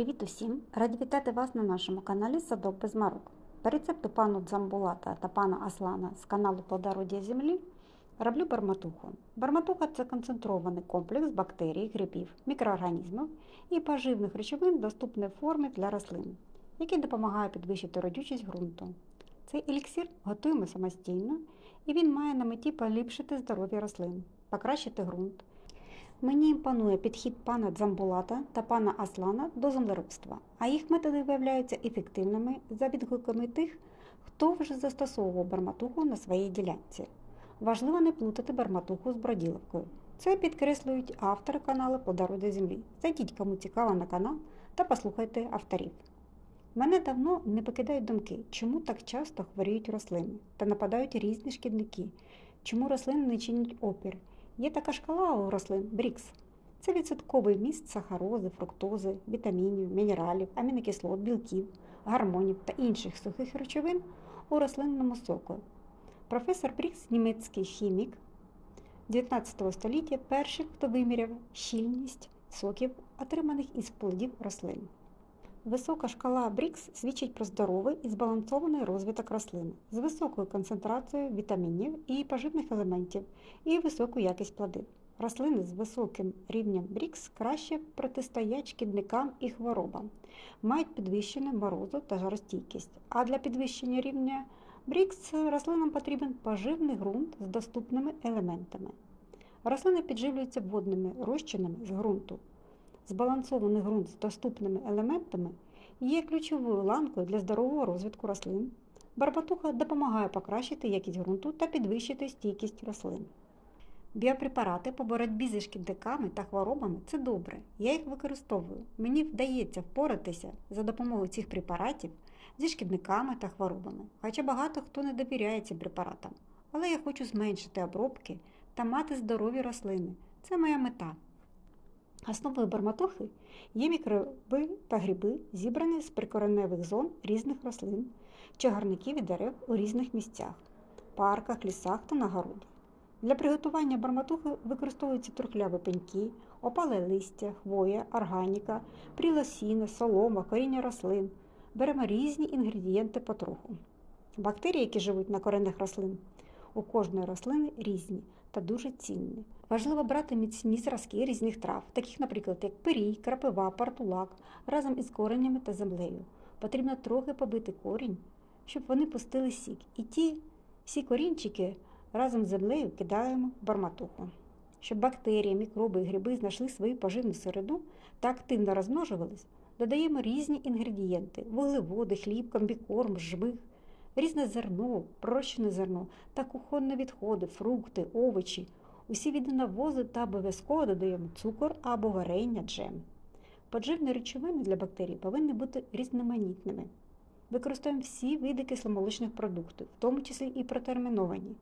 Привіт усім! Раді вітати вас на нашому каналі Садок без марок. По рецепту пану Дзамбулата та пана Аслана з каналу Плодородія Землі роблю барматуху. Барматуха це концентрований комплекс бактерій, грибів, мікроорганізмів і поживних речовин доступної форми для рослин, який допомагає підвищити родючість ґрунту. Цей еліксир готуємо самостійно і він має на меті поліпшити здоров'я рослин, покращити ґрунт. Мені імпонує підхід пана Дзамбулата та пана Аслана до землеробства, а їх методи виявляються ефективними за відгуками тих, хто вже застосовував барматуху на своїй ділянці. Важливо не плутати барматуху з броділовкою. Це підкреслюють автори каналу Плодородя землі. Зайдіть, кому цікаво на канал та послухайте авторів. Мене давно не покидають думки, чому так часто хворіють рослини та нападають різні шкідники, чому рослини не чинять опір. Є така шкала у рослин Брікс. Це відсотковий міст сахарози, фруктози, вітамінів, мінералів, амінокислот, білків, гормонів та інших сухих речовин у рослинному соку. Професор Брікс, німецький хімік 19 століття, перший, хто виміряв щільність соків, отриманих із плодів рослин. Висока шкала Брікс свідчить про здоровий і збалансований розвиток рослин з високою концентрацією вітамінів і поживних елементів і високу якість плодів. Рослини з високим рівнем Брікс краще протистоять шкідникам і хворобам, мають підвищену морозу та жаростійкість. А для підвищення рівня Брікс рослинам потрібен поживний ґрунт з доступними елементами. Рослини підживлюються водними розчинами з ґрунту. Збалансований ґрунт з доступними елементами є ключовою ланкою для здорового розвитку рослин. Барбатуха допомагає покращити якість ґрунту та підвищити стійкість рослин. Біопрепарати по боротьбі зі шкідниками та хворобами це добре. Я їх використовую. Мені вдається впоратися за допомогою цих препаратів зі шкідниками та хворобами. Хоча багато хто не довіряє цим препаратам. Але я хочу зменшити обробки та мати здорові рослини. Це моя мета. Основою барматухи є мікроби та гриби, зібрані з прикореневих зон різних рослин, чагарників і дерев у різних місцях, парках, лісах та на городах. Для приготування барматухи використовуються трухляві пеньки, опале листя, хвоя, органіка, прілосіна, солома, коріння рослин. Беремо різні інгредієнти потроху. Бактерії, які живуть на коренних рослин, у кожної рослини різні та дуже цінні. Важливо брати міцні зразки різних трав, таких, наприклад, як пирій, крапива, партулак, разом із коренями та землею. Потрібно трохи побити корінь, щоб вони пустили сік. І ті всі корінчики разом з землею кидаємо в барматуху. Щоб бактерії, мікроби і гриби знайшли свою поживну середу та активно розмножувались, додаємо різні інгредієнти вуглеводи, хліб, комбікорм, жмих, різне зерно, пророщене зерно та кухонні відходи, фрукти, овочі. Усі види навозу та обов'язково додаємо цукор або варення, джем. Подживні речовини для бактерій повинні бути різноманітними. Використовуємо всі види кисломолочних продуктів, в тому числі і протерміновані.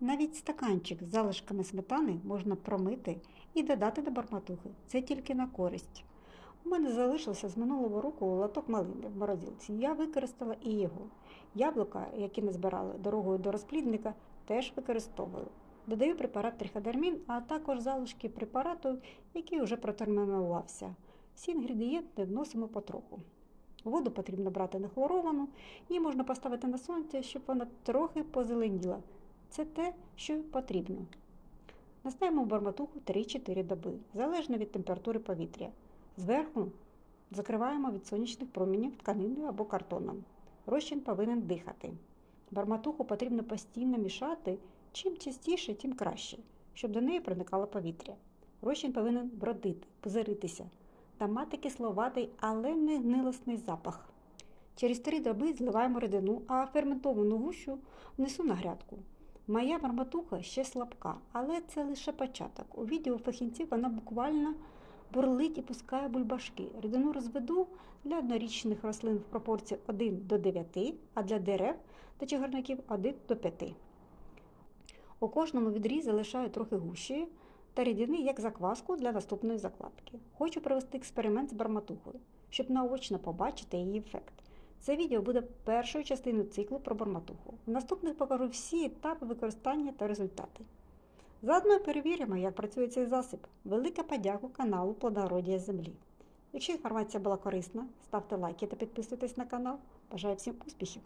Навіть стаканчик з залишками сметани можна промити і додати до барматухи. Це тільки на користь. У мене залишився з минулого року лоток малини в морозилці. Я використала і його. Яблука, які ми збирали дорогою до розплідника, теж використовую. Додаю препарат триходермін, а також залишки препарату, який вже протермінувався. Всі інгредієнти вносимо потроху. Воду потрібно брати нехлоровану, її можна поставити на сонце, щоб вона трохи позеленіла. Це те, що потрібно. Настаємо в барматуху 3-4 доби, залежно від температури повітря. Зверху закриваємо від сонячних промінів тканиною або картоном. Розчин повинен дихати. Барматуху потрібно постійно мішати. Чим частіше, тим краще, щоб до неї проникало повітря. Розчин повинен бродити, пузиритися та мати кисловатий, але не гнилосний запах. Через три доби зливаємо рідину, а ферментовану гущу внесу на грядку. Моя барматуха ще слабка, але це лише початок. У відео фахінців вона буквально бурлить і пускає бульбашки. Рідину розведу для однорічних рослин в пропорції 1 до 9, а для дерев та чагарників 1 до 5. У кожному відрі залишаю трохи гущі та рідини як закваску для наступної закладки. Хочу провести експеримент з барматухою, щоб наочно побачити її ефект. Це відео буде першою частиною циклу про барматуху. В наступних покажу всі етапи використання та результати. Заодно перевіримо, як працює цей засіб. Велика подяка каналу Плодородія Землі. Якщо інформація була корисна, ставте лайки та підписуйтесь на канал. Бажаю всім успіхів!